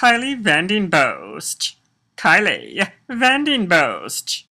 Kylie Van Kylie Van